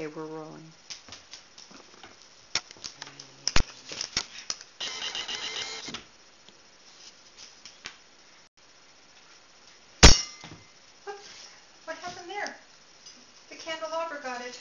Okay, we're rolling. What happened there? The candelabra got it.